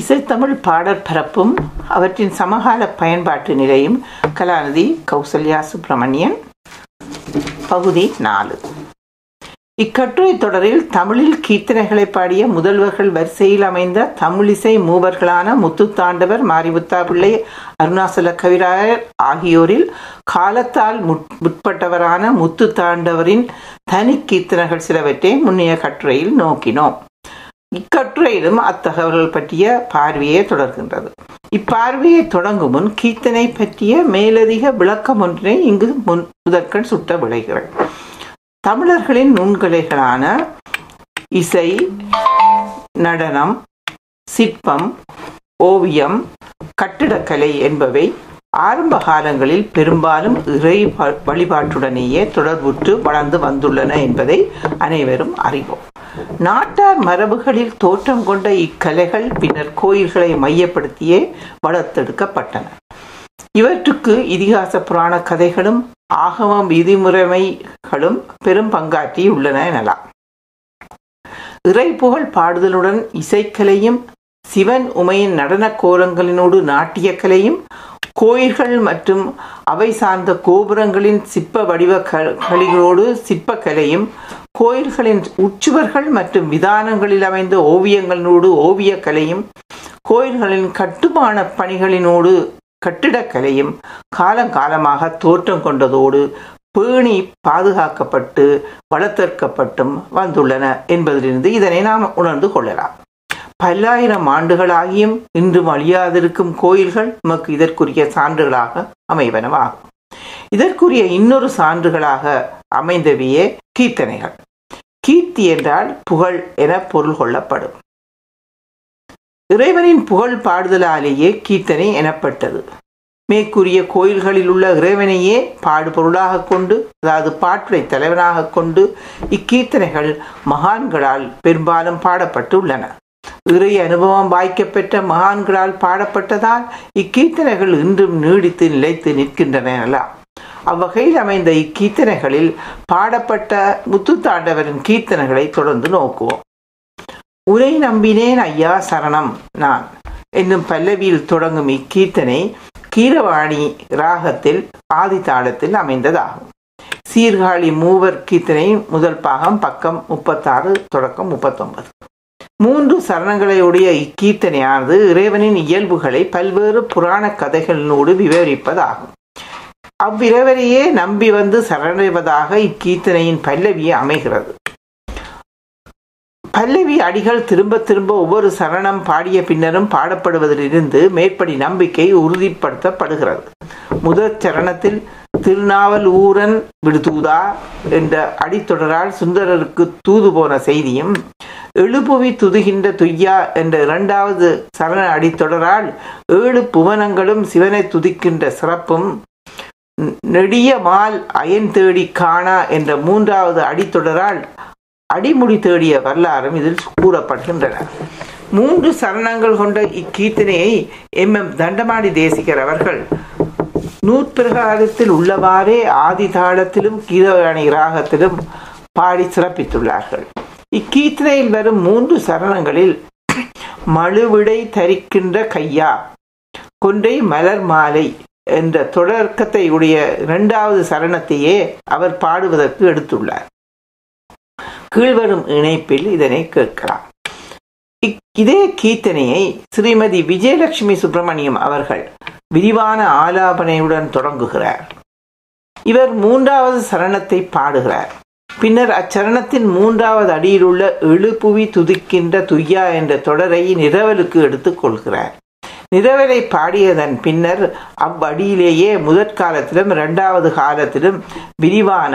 இசைத்தமிழ் பாடற் பரப்பும் அவற்றின் சமகால பயன்பாட்டு நிலையும் கலாநிதி கௌசல்யா சுப்பிரமணியன். பகுதி நாலு. இக்கட்டுரை தொடரில் தமிழில் கீர்த்தனைகளை பாடிய முதல்வர்கள் வரிசையில் அமைந்த தமிழிசை மூவர்களான முத்துத்தாண்டவர் மாரிமுத்தா பிள்ளை அருணாசல கவிராயர் ஆகியோரில் காலத்தால் முற்பட்டவரான முத்துத்தாண்டவரின் தனி கீர்த்தனைகள் சிலவற்றை முன்னைய கட்டுரையில் நோக்கினோம். இக்கட்டுரையிலும் அத்தகவல்கள் பற்றிய பார்வையே தொடர்கின்றது. இப்பார்வையை தொடங்கும் முன் கீர்த்தனை பற்றிய மேலதிக விளக்கம் ஒன்றினை இங்கு முன் முதற்கண் சுட்ட விளைகிறார் தமிழர்களின் நுண்கலைகளான இசை நடனம் சிற்பம் ஓவியம் கட்டிடக்கலை என்பவை ஆரம்ப காலங்களில் பெரும்பாலும் இறை வழிபாட்டுடனேயே தொடர்புற்று வளர்ந்து வந்துள்ளன என்பதை அனைவரும் அறிவோம். நாட்டார் மரபுகளில் தோற்றம் கொண்ட இக்கலைகள் பின்னர் கோயில்களை மையப்படுத்தியே வளர்த்தெடுக்கப்பட்டன. இவற்றுக்கு இதிகாச புராண கதைகளும் ஆகம விதிமுறைமைகளும் பெரும் பங்காற்றி உள்ளன எனலாம். இறை புகழ் பாடுதலுடன் இசைக்கலையும் சிவன் உமையின் நடன கோலங்களினோடு நாட்டியக்கலையும் கோயில்கள் மற்றும் அவை சார்ந்த கோபுரங்களின் சிற்ப வடிவ களிகளோடு சிற்பக்கலையும் கோயில்களின் உச்சுவர்கள் மற்றும் விதானங்களில் அமைந்த ஓவியங்களோடு ஓவியக்கலையும் கோயில்களின் கட்டுமான பணிகளினோடு கட்டிடக்கலையும் காலங்காலமாக தோற்றம் கொண்டதோடு பேணி பாதுகாக்கப்பட்டு வளர்த்தற்கப்பட்டும் வந்துள்ளன என்பதிலிருந்து இதனை நாம் உணர்ந்து கொள்ளலாம். பல்லாயிரம் ஆண்டுகளாகியும் இன்றும் அழியாதிருக்கும் கோயில்கள் நமக்கு இதற்குரிய சான்றுகளாக அமைவனவாகும் இதற்குரிய இன்னொரு சான்றுகளாக அமைந்தவையே கீர்த்தனைகள். கீர்த்தி என்றால் புகழ் என பொருள் கொள்ளப்படும். இறைவனின் புகழ் பாடுதலாலேயே கீர்த்தனை எனப்பட்டது. மேற்கூறிய கோயில்களில் உள்ள இறைவனையே பாடுபொருளாக கொண்டு அதாவது பாட்டுரை தலைவனாக கொண்டு இக்கீர்த்தனைகள் மகான்களால் பெரும்பாலும் பாடப்பட்டு உள்ளன. இறை அனுபவம் வாய்க்கப்பெற்ற மகான்களால் பாடப்பட்டதால் இக்கீர்த்தனைகள் இன்றும் நீடித்து நிலைத்து நிற்கின்றன எனலாம் அவ்வகையில் அமைந்த இக்கீர்த்தனைகளில் பாடப்பட்ட முத்துத்தாண்டவரின் கீர்த்தனைகளை தொடர்ந்து நோக்குவோம். உரை நம்பினேன் ஐயா சரணம் நான் என்னும் பல்லவியில் தொடங்கும் இக்கீர்த்தனை கீரவாணி ராகத்தில் ஆதி தாளத்தில் அமைந்ததாகும். சீர்காழி மூவர் கீர்த்தனை முதல் பாகம் பக்கம் முப்பத்தாறு தொடக்கம் முப்பத்தொன்பது. மூன்று சரணங்களையுடைய இக்கீர்த்தனையானது இறைவனின் இயல்புகளை பல்வேறு புராண கதைகளினோடு விவரிப்பதாகும். அவ்விரவரையே நம்பி வந்து சரணடைவதாக இக்கீர்த்தனையின் பல்லவி அமைகிறது. பல்லவி அடிகள் திரும்ப திரும்ப ஒவ்வொரு சரணம் பாடிய பின்னரும் பாடப்படுவதிலிருந்து மேற்படி நம்பிக்கை உறுதிப்படுத்தப்படுகிறது. முதற் சரணத்தில் திருநாவல் ஊரன் விடுதூதா என்ற அடித்தொடரால் சுந்தரருக்கு தூது போன செய்தியும் எழுபுவி துதுகின்ற துய்யா என்ற இரண்டாவது சரண அடித்தொடரால் ஏழு புவனங்களும் சிவனை துதிக்கின்ற சிறப்பும் நெடிய மால் அயன் தேடி காணா என்ற மூன்றாவது அடித்தொடரால் அடிமுடி தேடிய வரலாறும் இதில் கூறப்படுகின்றன. மூன்று சரணங்கள் கொண்ட இக்கீர்த்தனையை எம். எம். தண்டமாடி தேசிகர் அவர்கள் நூற்பிரகாரத்தில் உள்ளவாறே ஆதி தாளத்திலும் கீதவாணி ராகத்திலும் பாடி சிறப்பித்துள்ளார்கள். இக்கீர்த்தனையில் வரும் மூன்று சரணங்களில் மழுவிடை தரிக்கின்ற கையா கொன்றை மலர் மாலை என்ற தொடர்க்கத்தை உடைய இரண்டாவது சரணத்தையே அவர் பாடுவதற்கு எடுத்துள்ளார். கீழ்வரும் இணைப்பில் இதனை கேட்கலாம். இதே கீர்த்தனையை ஸ்ரீமதி விஜயலட்சுமி சுப்பிரமணியம் அவர்கள் விரிவான ஆலாபனையுடன் தொடங்குகிறார். இவர் மூன்றாவது சரணத்தை பாடுகிறார். பின்னர் அச்சரணத்தின் மூன்றாவது அடியில் உள்ள எழுப்புவி துதிக்கின்ற துய்யா என்ற தொடரை நிரவலுக்கு எடுத்துக் கொள்கிறார். நிரவலை பாடியதன் பின்னர் அவ்வடியிலேயே முதற்காலத்திலும் இரண்டாவது காலத்திலும் விரிவான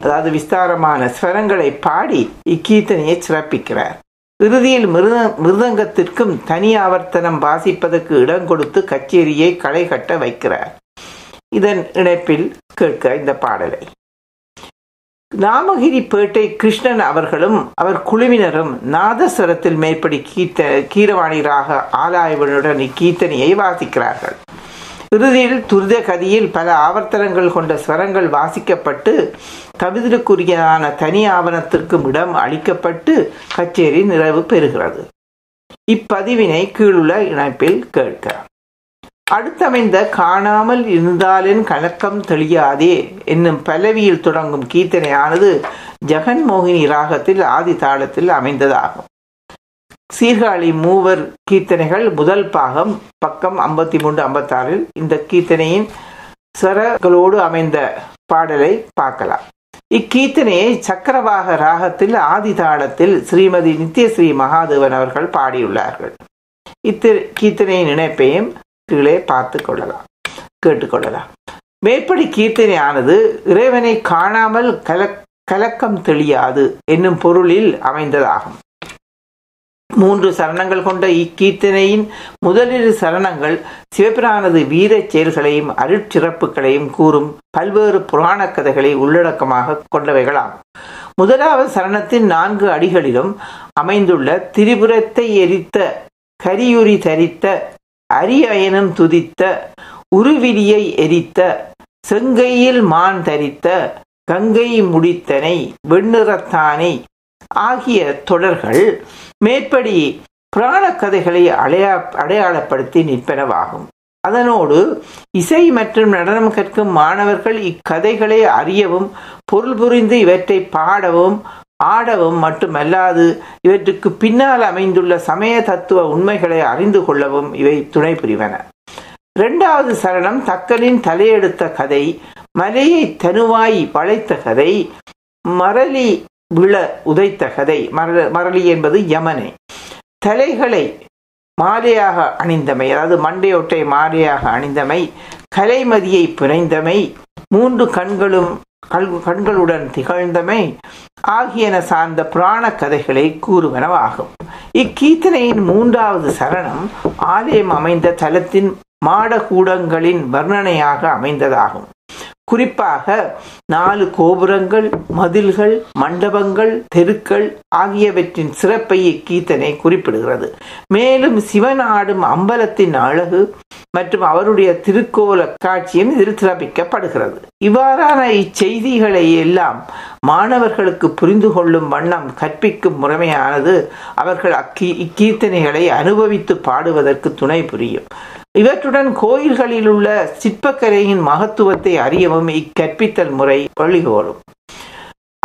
அதாவது விஸ்தாரமான ஸ்வரங்களை பாடி இக்கீர்த்தனையை சிறப்பிக்கிறார். இறுதியில் மிருத மிருதங்கத்திற்கும் தனி ஆவர்த்தனம் வாசிப்பதற்கு இடம் கொடுத்து கச்சேரியை களை கட்ட வைக்கிறார். இதன் இணைப்பில் கேட்க இந்த பாடலை. நாமகிரி பேட்டை கிருஷ்ணன் அவர்களும் அவர் குழுவினரும் நாதஸ்வரத்தில் மேற்படி கீர்த்த கீரவாணிராக ஆலாய்வனுடன் இக்கீர்த்தனையை வாசிக்கிறார்கள். இறுதியில் துரித கதியில் பல ஆவர்த்தனங்கள் கொண்ட ஸ்வரங்கள் வாசிக்கப்பட்டு கவிதலுக்குரியதான தனி ஆவணத்திற்கும் இடம் அளிக்கப்பட்டு கச்சேரி நிறைவு பெறுகிறது. இப்பதிவினை கீழுள்ள இணைப்பில் கேட்க அடுத்தமைந்த காணாமல் இருந்தாலின் கலக்கம் தெளியாதே என்னும் பல்லவியில் தொடங்கும் கீர்த்தனையானது ஜெகன்மோகினி ராகத்தில் ஆதி தாளத்தில் அமைந்ததாகும். சீர்காழி மூவர் கீர்த்தனைகள் முதல் பாகம் பக்கம் ஐம்பத்தி மூன்று ஐம்பத்தாறில் இந்த கீர்த்தனையின் ஸ்வரங்களோடு அமைந்த பாடலை பார்க்கலாம். இக்கீர்த்தனையை சக்கரவாக ராகத்தில் ஆதி தாளத்தில் ஸ்ரீமதி நித்யஸ்ரீ மகாதேவன் அவர்கள் பாடியுள்ளார்கள். இத்திரு கீர்த்தனையின் இணைப்பையும் கீழே பார்த்து கொள்ளலாம். கேட்டுக்கொள்ளலாம் மேற்படி கீர்த்தனையானது இறைவனை காணாமல் கல கலக்கம் தெளியாது என்னும் பொருளில் அமைந்ததாகும். மூன்று சரணங்கள் கொண்ட இக்கீர்த்தனையின் முதலிரு சரணங்கள் சிவபிரானது வீரச் செயல்களையும் அருட்சிறப்புகளையும் கூறும் பல்வேறு புராணக் கதைகளை உள்ளடக்கமாக கொண்டவைகளாகும் முதலாவது சரணத்தின் நான்கு அடிகளிலும் அமைந்துள்ள திரிபுரத்தை எரித்த கரியுரி தரித்த அரியயனம் துதித்த உருவிலியை எரித்த செங்கையில் மான் தரித்த கங்கை முடித்தனை வெண்ணிறத்தானை ஆகிய தொடர்கள் மேற்படி புராண கதைகளை அடையா அடையாளப்படுத்தி நிற்பனவாகும். அதனோடு இசை மற்றும் நடனம் கற்கும் மாணவர்கள் இக்கதைகளை அறியவும் பொருள் புரிந்து இவற்றை பாடவும் ஆடவும் மட்டுமல்லாது இவற்றுக்கு பின்னால் அமைந்துள்ள சமய தத்துவ உண்மைகளை அறிந்து கொள்ளவும் இவை துணை புரிவன. இரண்டாவது சரணம் தக்கலின் தலையெடுத்த கதை மலையை தனுவாய் வளைத்த கதை மரளி விழ உதைத்த கதை. மர மரளி என்பது யமனை. தலைகளை மாலையாக அணிந்தமை அதாவது மண்டையொட்டை மாலையாக அணிந்தமை கலைமதியை புனைந்தமை மூன்று கண்களும் கண்களுடன் திகழ்ந்தமை ஆகியன சார்ந்த புராண கதைகளை கூறுவனவாகும். இக்கீர்த்தனையின் மூன்றாவது சரணம் ஆலயம் அமைந்த தலத்தின் மாடகூடங்களின் வர்ணனையாக அமைந்ததாகும். குறிப்பாக நாலு கோபுரங்கள் மதில்கள் மண்டபங்கள் தெருக்கள் ஆகியவற்றின் சிறப்பை இக்கீர்த்தனை குறிப்பிடுகிறது. மேலும் சிவன் ஆடும் அம்பலத்தின் அழகு மற்றும் அவருடைய திருக்கோல காட்சியும் இதில் சிறப்பிக்கப்படுகிறது. இவ்வாறான இச்செய்திகளை எல்லாம் மாணவர்களுக்கு புரிந்து கொள்ளும் வண்ணம் கற்பிக்கும் முறைமையானது அவர்கள் அக்கீ இக்கீர்த்தனைகளை அனுபவித்து பாடுவதற்கு துணை புரியும். இவற்றுடன் கோயில்களில் உள்ள சிற்பக்கலையின் மகத்துவத்தை அறியவும் இக்கற்பித்தல் முறை வழிகோலும்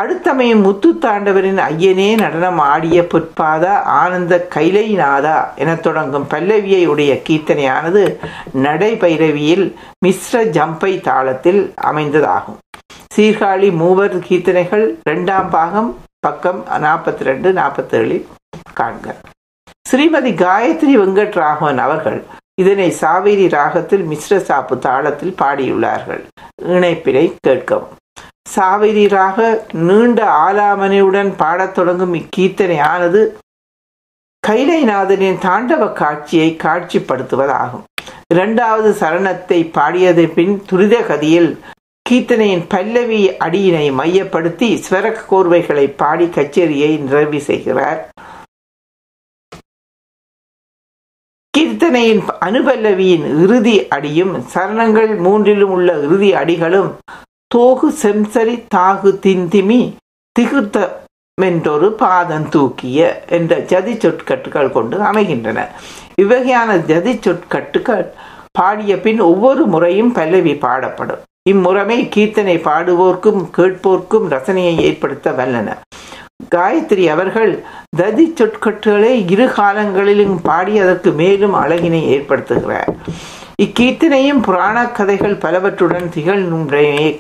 அடுத்தமையும் முத்து தாண்டவரின் ஐயனே நடனம் ஆடிய புற்பாதா ஆனந்த கைலைநாதா என தொடங்கும் பல்லவியை உடைய கீர்த்தனையானது நடைபைரவியில் மிஸ்ர ஜம்பை தாளத்தில் அமைந்ததாகும். சீர்காழி மூவர் கீர்த்தனைகள் இரண்டாம் பாகம் பக்கம் நாற்பத்தி ரெண்டு நாற்பத்தி ஏழில் காண்க. ஸ்ரீமதி காயத்ரி வெங்கட்ராகவன் அவர்கள் இதனை சாவேரி ராகத்தில் மிஸ்ர சாப்பு தாளத்தில் பாடியுள்ளார்கள். இணைப்பினை கேட்கவும் சாவேரி ராக நீண்ட ஆலாமனையுடன் பாடத் தொடங்கும் இக்கீர்த்தனையானது கைலைநாதனின் தாண்டவ காட்சியை காட்சிப்படுத்துவதாகும். இரண்டாவது சரணத்தை பாடியது பின் துரித கதியில் கீர்த்தனையின் பல்லவி அடியினை மையப்படுத்தி ஸ்வர கோர்வைகளை பாடி கச்சேரியை நிறைவு செய்கிறார். கீர்த்தனையின் அனுபல்லவியின் இறுதி அடியும் சரணங்கள் மூன்றிலும் உள்ள இறுதி அடிகளும் தோகு செம்சரி தாகு திந்திமி திகுத்த மென்றொரு பாதம் தூக்கிய என்ற ஜதி சொற்கட்டுகள் கொண்டு அமைகின்றன. இவ்வகையான ஜதி சொற்கட்டுகள் பாடிய பின் ஒவ்வொரு முறையும் பல்லவி பாடப்படும். இம்முறைமை கீர்த்தனை பாடுவோர்க்கும் கேட்போர்க்கும் ரசனையை ஏற்படுத்த வல்லன. காயத்ரி அவர்கள் ததி சொற்கட்டுகளை இரு காலங்களிலும் பாடி அதற்கு மேலும் அழகினை ஏற்படுத்துகிறார். இக்கீர்த்தனையும் புராண கதைகள் பலவற்றுடன் திகழ்நிலையை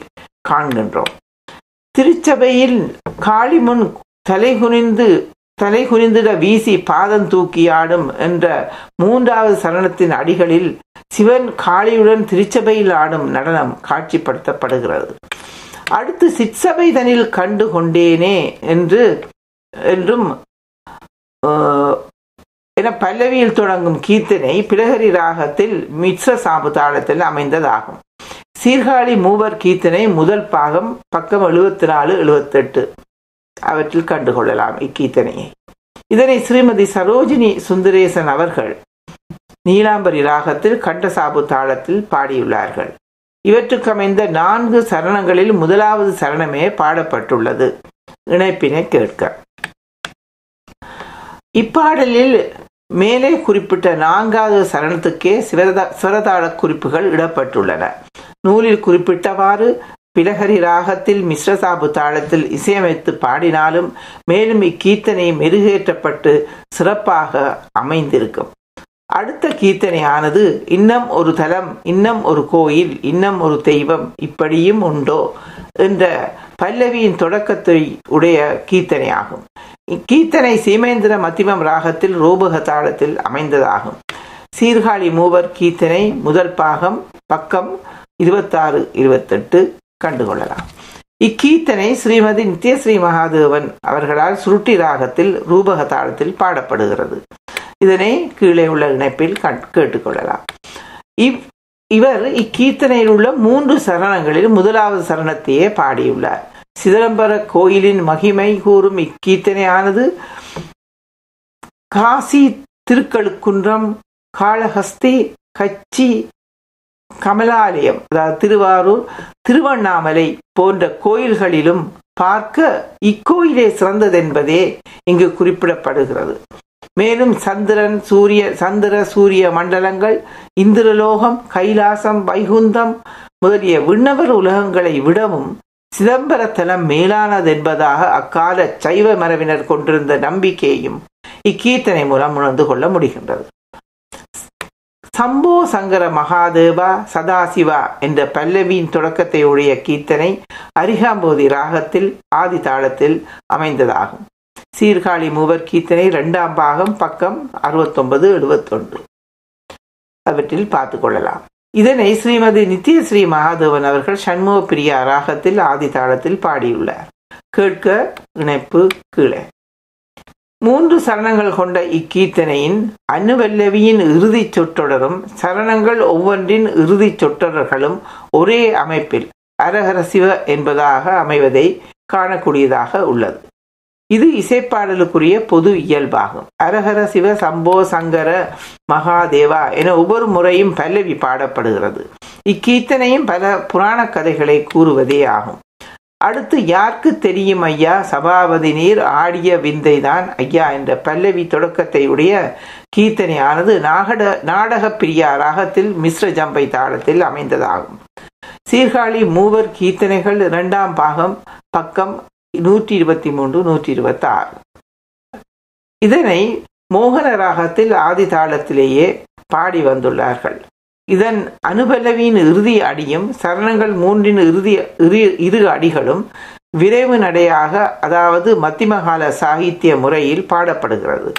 காண்கின்றோம். திருச்சபையில் காளிமுன் தலை குனிந்து தலை குனிந்திட வீசி பாதம் தூக்கி ஆடும் என்ற மூன்றாவது சரணத்தின் அடிகளில் சிவன் காளியுடன் திருச்சபையில் ஆடும் நடனம் காட்சிப்படுத்தப்படுகிறது. அடுத்து சிற்சபை தனில் கண்டு கொண்டேனே என்று என்றும் என பல்லவியில் தொடங்கும் கீர்த்தனை பிலகரி ராகத்தில் மிச்ச சாபு தாளத்தில் அமைந்ததாகும். சீர்காழி மூவர் கீர்த்தனை முதல் பாகம் பக்கம் எழுபத்தி நாலு எழுபத்தெட்டு அவற்றில் கண்டுகொள்ளலாம் இக்கீர்த்தனையை. இதனை ஸ்ரீமதி சரோஜினி சுந்தரேசன் அவர்கள் நீலாம்பரி ராகத்தில் கண்டசாபு தாளத்தில் பாடியுள்ளார்கள். இவற்றுக்கு அமைந்த நான்கு சரணங்களில் முதலாவது சரணமே பாடப்பட்டுள்ளது. இணைப்பினை கேட்க. இப்பாடலில் மேலே குறிப்பிட்ட நான்காவது சரணத்துக்கே சிவரதா சிவரதாள குறிப்புகள் இடப்பட்டுள்ளன. நூலில் குறிப்பிட்டவாறு பிலகரி ராகத்தில் மிஸ்ரசாபு தாளத்தில் இசையமைத்து பாடினாலும் மேலும் இக்கீர்த்தனை மெருகேற்றப்பட்டு சிறப்பாக அமைந்திருக்கும். அடுத்த கீர்த்தனையானது இன்னும் ஒரு தலம் இன்னும் ஒரு கோயில் இன்னும் ஒரு தெய்வம் இப்படியும் உண்டோ என்ற பல்லவியின் தொடக்கத்தை உடைய கீர்த்தனையாகும். இக்கீர்த்தனை சீமேந்திர மத்திமம் ராகத்தில் ரூபக தாளத்தில் அமைந்ததாகும். சீர்காழி மூவர் கீர்த்தனை முதல் பாகம் பக்கம் இருபத்தாறு இருபத்தெட்டு கண்டுகொள்ளலாம். இக்கீர்த்தனை ஸ்ரீமதி நித்யஸ்ரீ மகாதேவன் அவர்களால் சுருட்டி ராகத்தில் ரூபக தாளத்தில் பாடப்படுகிறது. இதனை கீழே உள்ள இணைப்பில் கேட்டுக்கொள்ளலாம். இவ் இவர் இக்கீர்த்தனையில் உள்ள மூன்று சரணங்களில் முதலாவது சரணத்தையே பாடியுள்ளார். சிதம்பர கோயிலின் மகிமை கூறும் இக்கீர்த்தனையானது காசி திருக்கழுக்குன்றம் காளஹஸ்தி கச்சி கமலாலயம் அதாவது திருவாரூர் திருவண்ணாமலை போன்ற கோயில்களிலும் பார்க்க இக்கோயிலே சிறந்ததென்பதே இங்கு குறிப்பிடப்படுகிறது. மேலும் சந்திரன் சூரிய சந்திர சூரிய மண்டலங்கள் இந்திரலோகம் கைலாசம் வைகுந்தம் முதலிய விண்ணவர் உலகங்களை விடவும் சிதம்பரத்தலம் மேலானது மேலானதென்பதாக அக்கால சைவ மரபினர் கொண்டிருந்த நம்பிக்கையும் இக்கீர்த்தனை மூலம் உணர்ந்து கொள்ள முடிகின்றது. சம்போ சங்கர மகாதேவா சதாசிவா என்ற பல்லவியின் தொடக்கத்தை உடைய கீர்த்தனை அரிகாம்போதி ராகத்தில் ஆதி தாளத்தில் அமைந்ததாகும். சீர்காழி மூவர் கீர்த்தனை இரண்டாம் பாகம் பக்கம் அறுபத்தொன்பது எழுபத்தொன்று. அவற்றில் பார்த்து கொள்ளலாம். இதனை ஸ்ரீமதி நித்யஸ்ரீ மகாதேவன் அவர்கள் சண்முக பிரியா ராகத்தில் ஆதி தாளத்தில் பாடியுள்ளார். கேட்க இணைப்பு கீழே. மூன்று சரணங்கள் கொண்ட இக்கீர்த்தனையின் அணுவல்லவியின் இறுதி சொற்றொடரும் சரணங்கள் ஒவ்வொன்றின் இறுதி சொற்றொடர்களும் ஒரே அமைப்பில் அரஹர சிவ என்பதாக அமைவதை காணக்கூடியதாக உள்ளது. இது இசைப்பாடலுக்குரிய பொது இயல்பாகும். அரஹர சிவ சம்போ சங்கர மகாதேவா என ஒவ்வொரு முறையும் பல்லவி பாடப்படுகிறது. இக்கீர்த்தனையும் பல புராண கதைகளை கூறுவதே ஆகும். அடுத்து யாருக்கு தெரியும் ஐயா? சபாபதி நீர் ஆடிய விந்தைதான் ஐயா என்ற பல்லவி தொடக்கத்தை உடைய கீர்த்தனையானது நாகட நாடக பிரியா ராகத்தில் மிஸ்ர ஜம்பை தாளத்தில் அமைந்ததாகும். சீர்காழி மூவர் கீர்த்தனைகள் இரண்டாம் பாகம் பக்கம் நூற்றி இருபத்தி மூன்று நூற்றி இருபத்தி ஆறு இதனை மோகன ராகத்தில் ஆதி தாளத்திலேயே பாடி வந்துள்ளார்கள். இதன் அனுபலவியின் இறுதி அடியும் சரணங்கள் மூன்றின் இறுதி இரு இரு அடிகளும் விரைவு நடையாக அதாவது மத்திமகால சாகித்ய முறையில் பாடப்படுகிறது.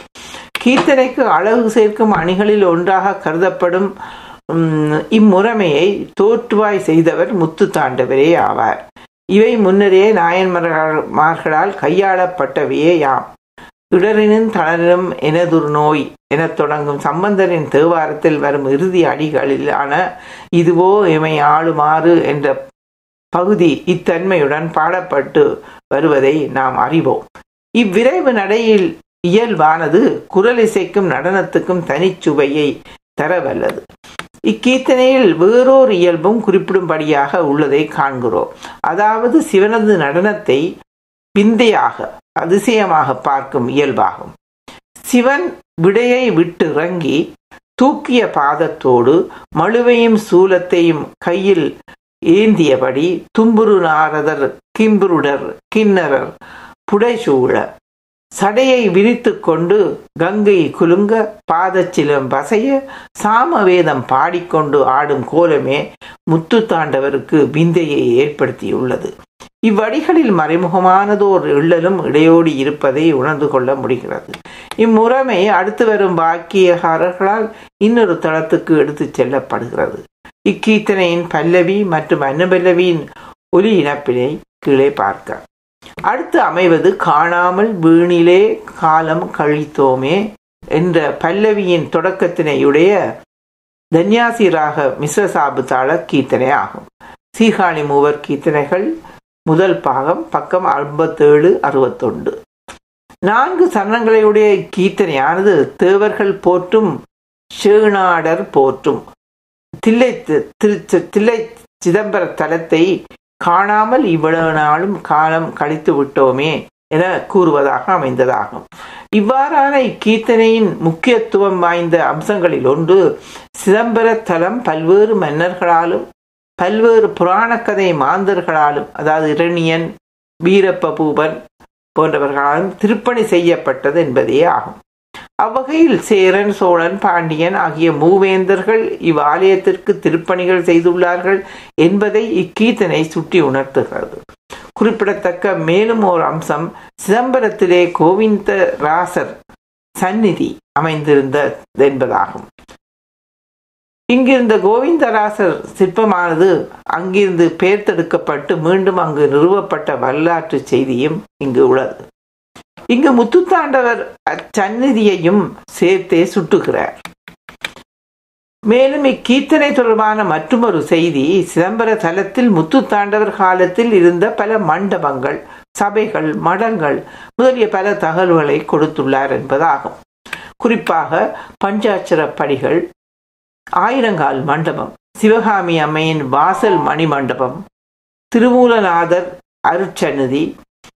கீர்த்தனைக்கு அழகு சேர்க்கும் அணிகளில் ஒன்றாக கருதப்படும் இம்முறைமையை தோற்றுவாய் செய்தவர் முத்து தாண்டவரே ஆவார். இவை முன்னரே நாயன்மார்களால் கையாளப்பட்டவையே யாம். இடரினும் தளரினும் எனதுர் நோய். எனத் தொடங்கும் சம்பந்தரின் தேவாரத்தில் வரும் இறுதி அடிகளிலான இதுவோ இமை ஆளுமாறு என்ற பகுதி இத்தன்மையுடன் பாடப்பட்டு வருவதை நாம் அறிவோம். இவ்விரைவு நடையில் இயல்பானது குரல் இசைக்கும் நடனத்துக்கும் தனிச்சுவையை தரவல்லது. இக்கீர்த்தனையில் வேறோர் இயல்பும் குறிப்பிடும்படியாக உள்ளதை காண்கிறோம். அதாவது சிவனது நடனத்தை பிந்தையாக அதிசயமாக பார்க்கும் இயல்பாகும். சிவன் விடையை விட்டு இறங்கி தூக்கிய பாதத்தோடு மழுவையும் சூலத்தையும் கையில் ஏந்தியபடி தும்புரு நாரதர் கிம்புருடர் கிண்ணரர் புடைசூழ சடையை விரித்து கொண்டு கங்கை குலுங்க பாதச்சிலம் பசைய சாமவேதம் பாடிக்கொண்டு ஆடும் கோலமே முத்து தாண்டவருக்கு விந்தையை ஏற்படுத்தியுள்ளது. இவ்வடிகளில் மறைமுகமானதோர் எள்ளலும் இடையோடி இருப்பதை உணர்ந்து கொள்ள முடிகிறது. இம்முறைமை அடுத்து வரும் பாக்கியகாரர்களால் இன்னொரு தளத்துக்கு எடுத்துச் செல்லப்படுகிறது. இக்கீர்த்தனையின் பல்லவி மற்றும் அனுபல்லவியின் ஒலி இனப்பினை கீழே பார்க்க. அடுத்து அமைவது காணாமல் வீணிலே காலம் கழித்தோமே என்ற பல்லவியின் தொடக்கத்தினையுடைய தன்யாசிராக மிஸ்ரசாபு தாள கீர்த்தனை ஆகும். சீகாழி மூவர் கீர்த்தனைகள் முதல் பாகம் பக்கம் ஐம்பத்தேழு அறுபத்தொண்டு நான்கு சரணங்களையுடைய கீர்த்தனையானது தேவர்கள் போற்றும் சேனாடர் போற்றும். தில்லை திரு தில்லை சிதம்பர தலத்தை காணாமல் இவ்வளவு நாளும் காலம் கழித்து விட்டோமே என கூறுவதாக அமைந்ததாகும். இவ்வாறான இக்கீர்த்தனையின் முக்கியத்துவம் வாய்ந்த அம்சங்களில் ஒன்று சிதம்பர தலம் பல்வேறு மன்னர்களாலும் பல்வேறு புராணக்கதை மாந்தர்களாலும் அதாவது இரணியன் வீரப்ப பூபன் போன்றவர்களாலும் திருப்பணி செய்யப்பட்டது என்பதே ஆகும். அவ்வகையில் சேரன் சோழன் பாண்டியன் ஆகிய மூவேந்தர்கள் இவ்வாலயத்திற்கு திருப்பணிகள் செய்துள்ளார்கள் என்பதை இக்கீர்த்தனை சுட்டி உணர்த்துகிறது. குறிப்பிடத்தக்க மேலும் ஓர் அம்சம் சிதம்பரத்திலே கோவிந்தராசர் சந்நிதி அமைந்திருந்த என்பதாகும். இங்கிருந்த கோவிந்தராசர் சிற்பமானது அங்கிருந்து பெயர்த்தெடுக்கப்பட்டு மீண்டும் அங்கு நிறுவப்பட்ட வரலாற்று செய்தியும் இங்கு உள்ளது. இங்கு முத்துத்தாண்டவர் அச்சந்நிதியையும் சேர்த்தே சுட்டுகிறார். மேலும் இக்கீர்த்தனை தொடர்பான மற்றொரு செய்தி சிதம்பர தலத்தில் முத்துத்தாண்டவர் காலத்தில் இருந்த பல மண்டபங்கள் சபைகள் மடங்கள் முதலிய பல தகவல்களை கொடுத்துள்ளார் என்பதாகும். குறிப்பாக பஞ்சாட்சர படிகள் ஆயிரங்கால் மண்டபம் சிவகாமி அம்மையின் வாசல் மணி மண்டபம் திருமூலநாதர் அருட்சநிதி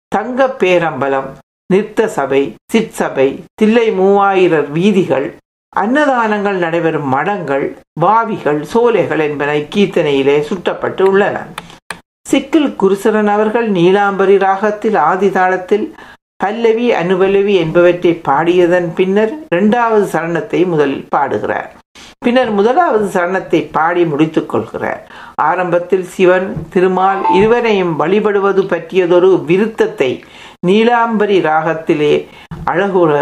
தங்க பேரம்பலம் நிறுத்த சபை சிற்சபை தில்லை மூவாயிரர் வீதிகள் அன்னதானங்கள் நடைபெறும் மடங்கள் வாவிகள் சோலைகள் என்பன கீர்த்தனையிலே சுட்டப்பட்டு உள்ளன. சிக்கில் குருசரன் அவர்கள் நீலாம்பரி ராகத்தில் ஆதிதாளத்தில் பல்லவி அனுபல்லவி என்பவற்றை பாடியதன் பின்னர் இரண்டாவது சரணத்தை முதலில் பாடுகிறார். பின்னர் முதலாவது சரணத்தை பாடி முடித்துக் கொள்கிறார். ஆரம்பத்தில் சிவன் திருமால் இருவரையும் வழிபடுவது பற்றியதொரு விருத்தத்தை நீலாம்பரி ராகத்திலே அழகுற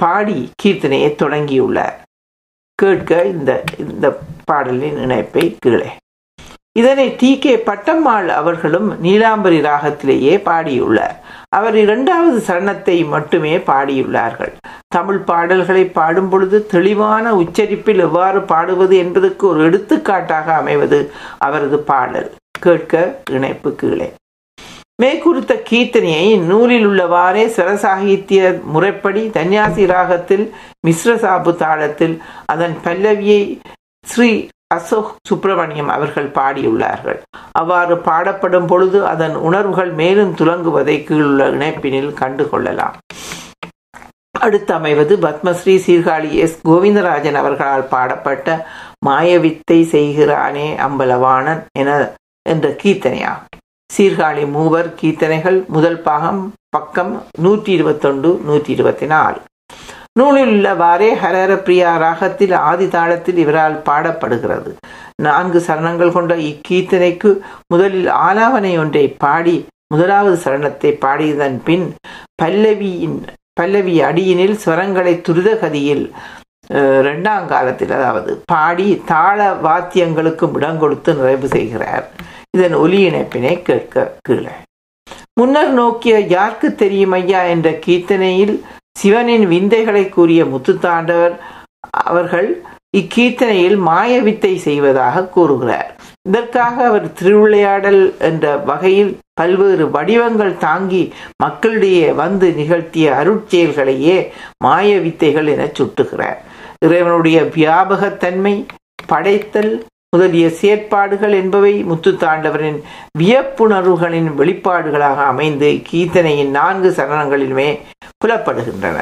பாடி கீர்த்தனையை தொடங்கியுள்ளார். கேட்க இந்த இந்த பாடலின் இணைப்பை கீழே இதனை டி கே பட்டம்மாள் அவர்களும் நீலாம்பரி ராகத்திலேயே பாடியுள்ளார். அவர் இரண்டாவது சரணத்தை மட்டுமே பாடியுள்ளார்கள். தமிழ் பாடல்களை பாடும் பொழுது தெளிவான உச்சரிப்பில் எவ்வாறு பாடுவது என்பதற்கு ஒரு எடுத்துக்காட்டாக அமைவது அவரது பாடல். கேட்க இணைப்பு கீழே. மேற்குறித்த கீர்த்தனையை நூலில் உள்ளவாறே சரசாகித்ய முறைப்படி தன்யாசி ராகத்தில் மிஸ்ரசாபு தாளத்தில் அதன் பல்லவியை ஸ்ரீ அசோக் சுப்பிரமணியம் அவர்கள் பாடியுள்ளார்கள். அவ்வாறு பாடப்படும் பொழுது அதன் உணர்வுகள் மேலும் துலங்குவதை கீழுள்ள இணைப்பினில் கண்டு கொள்ளலாம் அடுத்து அமைவது பத்மஸ்ரீ சீர்காழி எஸ். கோவிந்தராஜன் அவர்களால் பாடப்பட்ட மாயவித்தை செய்கிறானே அம்பலவாணன் என என்ற கீர்த்தனையாகும். சீர்காழி மூவர் கீர்த்தனைகள் முதல் பாகம் பக்கம் நூற்றி இருபத்தொண்டு நூற்றி இருபத்தி நாலு. நூலில் உள்ளவாறே ஹரர பிரியா ராகத்தில் ஆதி தாளத்தில் இவரால் பாடப்படுகிறது. நான்கு சரணங்கள் கொண்ட இக்கீர்த்தனைக்கு முதலில் ஆலாவனை ஒன்றை பாடி முதலாவது சரணத்தை பாடியதன் பின் பல்லவியின் பல்லவி அடியினில் ஸ்வரங்களை துரித கதியில் இரண்டாம் காலத்தில் அதாவது பாடி தாள வாத்தியங்களுக்கும் இடம் கொடுத்து நிறைவு செய்கிறார். இதன் ஒலி இணைப்பினை கேட்க கீழே. முன்னர் நோக்கிய யாருக்கு தெரியும் ஐயா என்ற கீர்த்தனையில் சிவனின் விந்தைகளை கூறிய முத்துத்தாண்டவர் அவர்கள் இக்கீர்த்தனையில் மாயவித்தை செய்வதாக கூறுகிறார். இதற்காக அவர் திருவிளையாடல் என்ற வகையில் பல்வேறு வடிவங்கள் தாங்கி மக்களிடையே வந்து நிகழ்த்திய அருட்செயல்களையே மாய வித்தைகள் என சுட்டுகிறார். இறைவனுடைய வியாபகத்தன்மை படைத்தல் முதலிய செயற்பாடுகள் என்பவை முத்துத்தாண்டவரின் வியப்புணர்வுகளின் வெளிப்பாடுகளாக அமைந்து கீர்த்தனையின் நான்கு சரணங்களிலுமே புலப்படுகின்றன.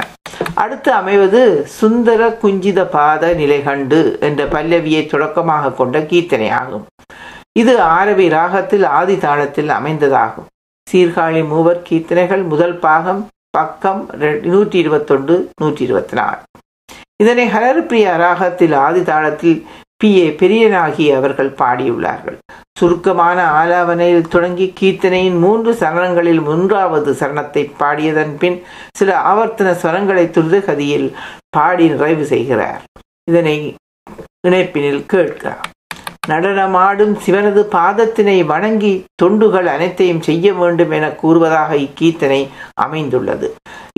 அடுத்து அமைவது சுந்தர குஞ்சித பாத நிலை கண்டு என்ற பல்லவியை தொடக்கமாக கொண்ட கீர்த்தனை ஆகும் இது ஆரவி ராகத்தில் ஆதி தாளத்தில் அமைந்ததாகும். சீர்காழி மூவர் கீர்த்தனைகள் முதல் பாகம் பக்கம் நூற்றி இருபத்தொன்று நூற்றி இருபத்தி நாலு. இதனை ஹரப்பிரியா ராகத்தில் ஆதி தாளத்தில் பி ஏ பெரியனாகி அவர்கள் பாடியுள்ளார்கள். சுருக்கமான ஆலாவனையில் தொடங்கி கீர்த்தனையின் மூன்று சரணங்களில் மூன்றாவது சரணத்தை பாடியதன் பின் சில ஆவர்த்தன ஸ்வரங்களை துரிதகதியில் பாடி நிறைவு செய்கிறார். இதனை இணைப்பினில் கேட்க நடனமாடும் சிவனது பாதத்தினை வணங்கி தொண்டுகள் அனைத்தையும் செய்ய வேண்டும் என கூறுவதாக இக்கீர்த்தனை அமைந்துள்ளது.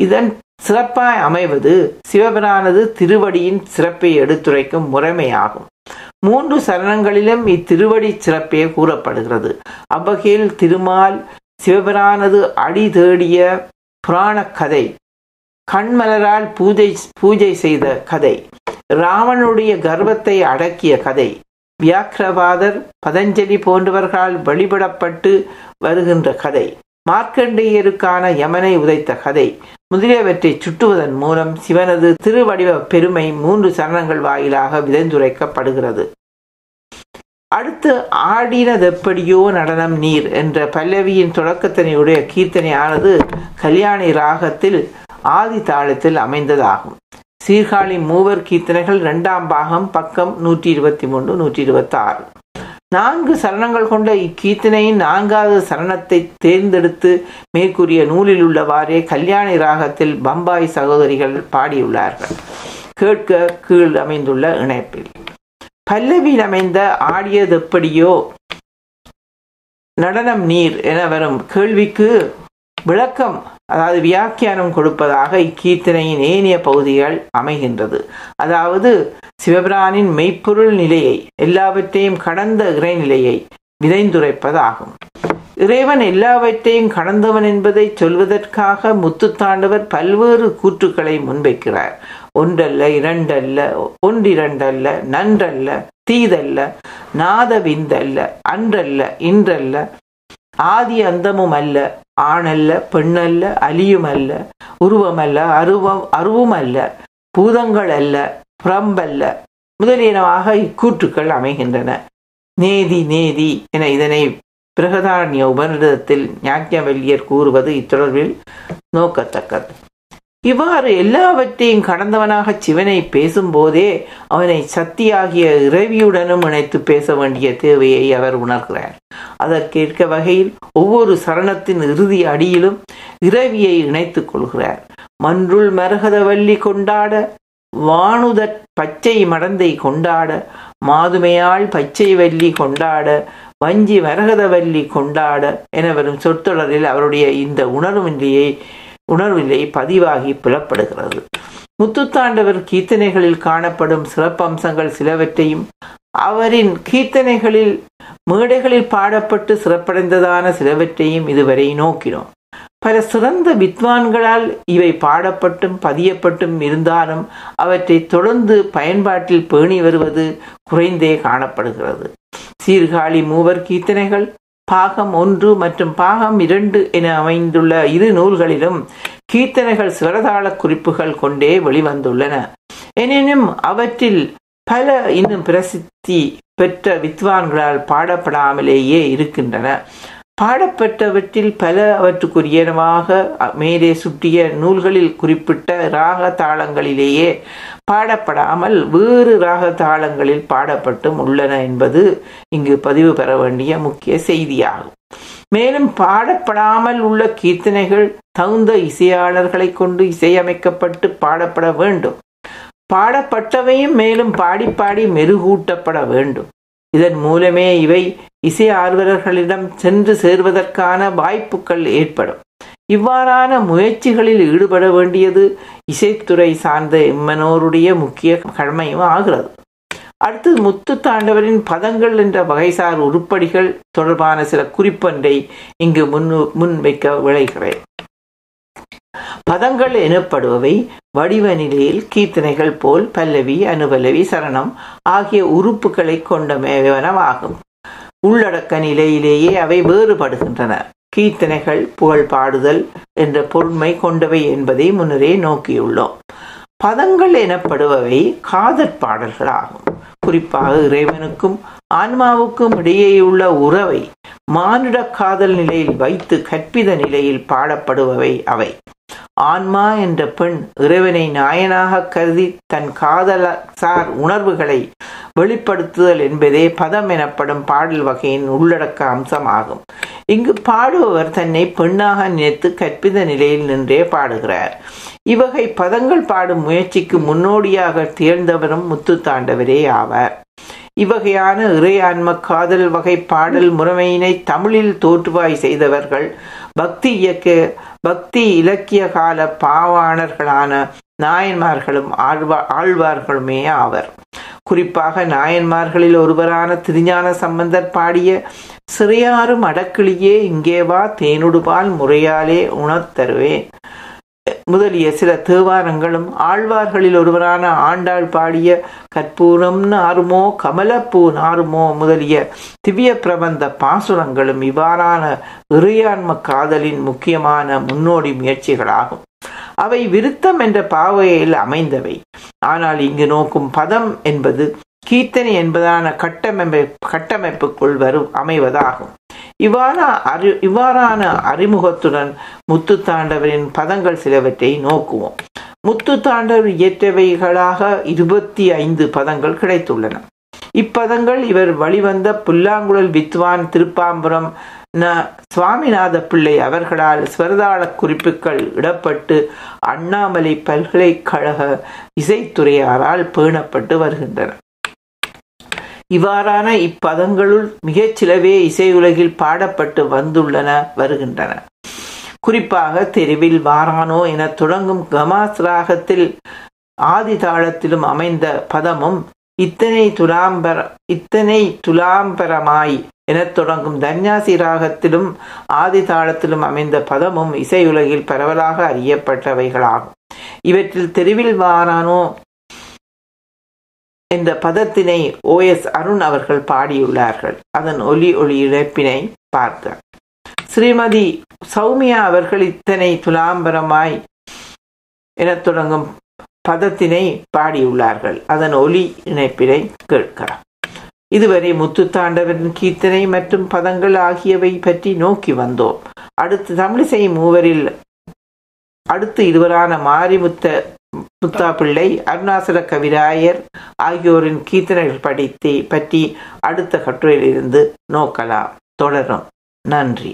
இதன் சிறப்பாய் அமைவது சிவபிரானது திருவடியின் சிறப்பை எடுத்துரைக்கும் முறைமையாகும். மூன்று சரணங்களிலும் இத்திருவடி சிறப்பே கூறப்படுகிறது. அவ்வகையில் திருமால் சிவபிரானது அடி தேடிய புராண கதை கண்மலரால் பூஜை பூஜை செய்த கதை ராவனுடைய கர்வத்தை அடக்கிய கதை வியாக்கிரவாதர் பதஞ்சலி போன்றவர்களால் வழிபடப்பட்டு வருகின்ற கதை மார்க்கண்டேயருக்கான யமனை உதைத்த கதை முதலியவற்றை சுட்டுவதன் மூலம் சிவனது திருவடிவ பெருமை மூன்று சரணங்கள் வாயிலாக விதைந்துரைக்கப்படுகிறது. அடுத்து ஆடினதெப்படியோ நடனம் நீர் என்ற பல்லவியின் தொடக்கத்தினையுடைய கீர்த்தனையானது கல்யாணி ராகத்தில் ஆதி தாளத்தில் அமைந்ததாகும். சீர்காழி மூவர் கீர்த்தனைகள் இரண்டாம் பாகம் பக்கம் நூற்றி இருபத்தி மூன்று நூற்றி இருபத்தி ஆறு நான்கு சரணங்கள் கொண்ட இக்கீர்த்தனையின் நான்காவது சரணத்தை தேர்ந்தெடுத்து மேற்கூறிய நூலில் உள்ளவாறே கல்யாணி ராகத்தில் பம்பாய் சகோதரிகள் பாடியுள்ளார்கள். கேட்க கீழ் அமைந்துள்ள இணைப்பில். பல்லவியில் அமைந்த ஆடியதெப்படியோ நடனம் நீர் என வரும் கேள்விக்கு விளக்கம் அதாவது வியாக்கியானம் கொடுப்பதாக இக்கீர்த்தனையின் ஏனைய பகுதிகள் அமைகின்றது. அதாவது சிவபிரானின் மெய்ப்பொருள் நிலையை எல்லாவற்றையும் கடந்த இறைநிலையை விதைந்துரைப்பதாகும். இறைவன் எல்லாவற்றையும் கடந்தவன் என்பதை சொல்வதற்காக முத்துத்தாண்டவர் பல்வேறு கூற்றுக்களை முன்வைக்கிறார். ஒன்றல்ல இரண்டல்ல ஒன்றிரண்டல்ல நன்றல்ல தீதல்ல நாத விந்தல்ல அன்றல்ல இன்றல்ல ஆதி அந்தமும் அல்ல ஆணல்ல பெண்ணல்ல அலியுமல்ல உருவமல்ல அருவம் அருவும் அல்ல பூதங்கள் அல்ல புறம்பல்ல முதலியனவாக இக்கூற்றுக்கள் அமைகின்றன. நேதி நேதி என இதனை பிரகதாரண்ய உபநிடதத்தில் ஞாக்கியவல்யர் கூறுவது இத்தொடர்பில் நோக்கத்தக்கது. இவ்வாறு எல்லாவற்றையும் கடந்தவனாக சிவனை பேசும்போதே அவனை சக்தியாகிய இறைவியுடனும் இணைத்து பேச வேண்டிய தேவையை அவர் உணர்கிறார். அதற்கேற்க வகையில் ஒவ்வொரு சரணத்தின் இறுதி அடியிலும் இறைவியை இணைத்துக் கொள்கிறார். மன்றுள் மரகதவல்லி கொண்டாட வானுதற் பச்சை மடந்தை கொண்டாட மாதுமையாள் பச்சை வல்லி கொண்டாட வஞ்சி மரகதவல்லி கொண்டாட என வரும் சொற்றொடரில் அவருடைய இந்த உணர்வின்றியை உணர்வில்லை பதிவாகி புலப்படுகிறது. முத்துத்தாண்டவர் கீர்த்தனைகளில் காணப்படும் சிறப்பம்சங்கள் சிலவற்றையும் அவரின் கீர்த்தனைகளில் மேடைகளில் பாடப்பட்டு சிறப்படைந்ததான சிலவற்றையும் இதுவரை நோக்கினோம். பல சிறந்த வித்வான்களால் இவை பாடப்பட்டும் பதியப்பட்டும் இருந்தாலும் அவற்றை தொடர்ந்து பயன்பாட்டில் பேணி வருவது குறைந்தே காணப்படுகிறது. சீர்காழி மூவர் கீர்த்தனைகள் பாகம் ஒன்று மற்றும் பாகம் இரண்டு என அமைந்துள்ள இரு நூல்களிலும் கீர்த்தனைகள் சிவரதாள குறிப்புகள் கொண்டே வெளிவந்துள்ளன. எனினும் அவற்றில் பல இன்னும் பிரசித்தி பெற்ற வித்வான்களால் பாடப்படாமலேயே இருக்கின்றன. பாடப்பட்டவற்றில் பல அவற்றுக்குரியனவாக மேலே சுட்டிய நூல்களில் குறிப்பிட்ட ராக தாளங்களிலேயே பாடப்படாமல் வேறு ராக தாளங்களில் பாடப்பட்டும் உள்ளன என்பது இங்கு பதிவு பெற வேண்டிய முக்கிய செய்தியாகும். மேலும் பாடப்படாமல் உள்ள கீர்த்தனைகள் தகுந்த இசையாளர்களை கொண்டு இசையமைக்கப்பட்டு பாடப்பட வேண்டும். பாடப்பட்டவையும் மேலும் பாடி பாடி மெருகூட்டப்பட வேண்டும். இதன் மூலமே இவை இசை ஆர்வலர்களிடம் சென்று சேர்வதற்கான வாய்ப்புகள் ஏற்படும். இவ்வாறான முயற்சிகளில் ஈடுபட வேண்டியது இசைத்துறை சார்ந்த இம்மனோருடைய முக்கிய கடமையும் ஆகிறது. அடுத்து முத்து தாண்டவரின் பதங்கள் என்ற வகைசார் உருப்படிகள் தொடர்பான சில குறிப்பொன்றை இங்கு முன் முன்வைக்க விளைகிறேன் பதங்கள் எனப்படுபவை வடிவ நிலையில் கீர்த்தனைகள் போல் பல்லவி அனுபல்லவி சரணம் ஆகிய உறுப்புகளை கொண்டமைவனமாகும் உள்ளடக்க நிலையிலேயே அவை வேறுபடுகின்றன. கீர்த்தனைகள் புகழ் பாடுதல் என்ற பொருண்மை கொண்டவை என்பதை முன்னரே நோக்கியுள்ளோம். பதங்கள் எனப்படுபவை காதற் பாடல்களாகும். குறிப்பாக இறைவனுக்கும் ஆன்மாவுக்கும் இடையேயுள்ள உறவை மானுட காதல் நிலையில் வைத்து கற்பித நிலையில் பாடப்படுபவை அவை. ஆன்மா என்ற பெண் இறைவனை நாயனாக கருதி தன் காதல சார் உணர்வுகளை வெளிப்படுத்துதல் என்பதே பதம் எனப்படும் பாடல் வகையின் உள்ளடக்க அம்சமாகும் இங்கு பாடுபவர் தன்னை பெண்ணாக நினைத்து கற்பித நிலையில் நின்றே பாடுகிறார். இவ்வகை பதங்கள் பாடும் முயற்சிக்கு முன்னோடியாக திகழ்ந்தவரும் முத்து தாண்டவரே ஆவார். இவ்வகையான இறையான்ம காதல் வகை பாடல் முறைமையினை தமிழில் தோற்றுவாய் செய்தவர்கள் பக்தி இயக்க பக்தி இலக்கிய கால பாவாணர்களான நாயன்மார்களும் ஆழ்வா ஆழ்வார்களுமே ஆவர். குறிப்பாக நாயன்மார்களில் ஒருவரான திருஞான சம்பந்தர் பாடிய சிறையாரும் அடக்கிளியே இங்கே வா தேனுடுபால் முறையாலே உணர்த்தருவேன் முதலிய சில தேவாரங்களும் ஆழ்வார்களில் ஒருவரான ஆண்டாள் பாடிய கற்பூரம் நாருமோ கமலப்பூ நாருமோ முதலிய திவ்ய பிரபந்த பாசுரங்களும் இவ்வாறான இறையாண்ம காதலின் முக்கியமான முன்னோடி முயற்சிகளாகும். அவை விருத்தம் என்ற பாவையில் அமைந்தவை. ஆனால் இங்கு நோக்கும் பதம் என்பது கீர்த்தனை என்பதான கட்டமைப்பு கட்டமைப்புக்குள் வரும் அமைவதாகும். இவ்வாற அறி இவ்வாறான அறிமுகத்துடன் முத்து தாண்டவரின் பதங்கள் சிலவற்றை நோக்குவோம். முத்து தாண்டவர் இயற்றவைகளாக இருபத்தி ஐந்து பதங்கள் கிடைத்துள்ளன. இப்பதங்கள் இவர் வழிவந்த புல்லாங்குழல் வித்வான் திருப்பாம்புரம் ந சுவாமிநாத பிள்ளை அவர்களால் ஸ்வரதாள குறிப்புகள் இடப்பட்டு அண்ணாமலை பல்கலைக்கழக இசைத்துறையாரால் பேணப்பட்டு வருகின்றன. இவ்வாறான இப்பதங்களுள் மிகச் சிலவே இசையுலகில் பாடப்பட்டு வந்துள்ளன வருகின்றன. குறிப்பாக தெருவில் வாரானோ என தொடங்கும் கமாஸ் ராகத்தில் ஆதி தாளத்திலும் அமைந்த பதமும் இத்தனை துலாம்பர இத்தனை துலாம்பரமாய் எனத் தொடங்கும் தன்யாசி ராகத்திலும் ஆதி தாளத்திலும் அமைந்த பதமும் இசையுலகில் பரவலாக அறியப்பட்டவைகளாகும். இவற்றில் தெருவில் வாரானோ என்ற பதத்தினை ஓ எஸ் அருண் அவர்கள் பாடியுள்ளார்கள். அதன் ஒலி ஒளி இழப்பினை பார்க்க. ஸ்ரீமதி சௌமியா அவர்கள் இத்தனை துலாம்பரமாய் எனத் தொடங்கும் பதத்தினை பாடியுள்ளார்கள். அதன் ஒலி இணைப்பினை கேட்கலாம். இதுவரை முத்துத்தாண்டவரின் கீர்த்தனை மற்றும் பதங்கள் ஆகியவை பற்றி நோக்கி வந்தோம். அடுத்து தமிழிசை மூவரில் அடுத்து இருவரான மாரிமுத்த முத்தா பிள்ளை அருணாசல கவிராயர் ஆகியோரின் கீர்த்தனைகள் படித்து பற்றி அடுத்த கட்டுரையிலிருந்து நோக்கலாம். தொடரும். நன்றி.